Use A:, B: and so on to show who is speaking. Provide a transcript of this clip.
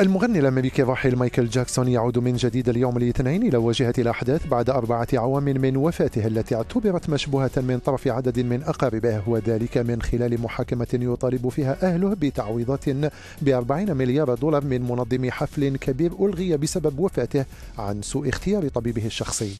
A: المغني الأمريكي الراحل مايكل جاكسون يعود من جديد اليوم الاثنين إلى واجهة الأحداث بعد أربعة أعوام من وفاته التي اعتبرت مشبوهة من طرف عدد من أقاربه وذلك من خلال محاكمة يطالب فيها أهله بتعويضات ب 40 مليار دولار من منظم حفل كبير ألغي بسبب وفاته عن سوء اختيار طبيبه الشخصي.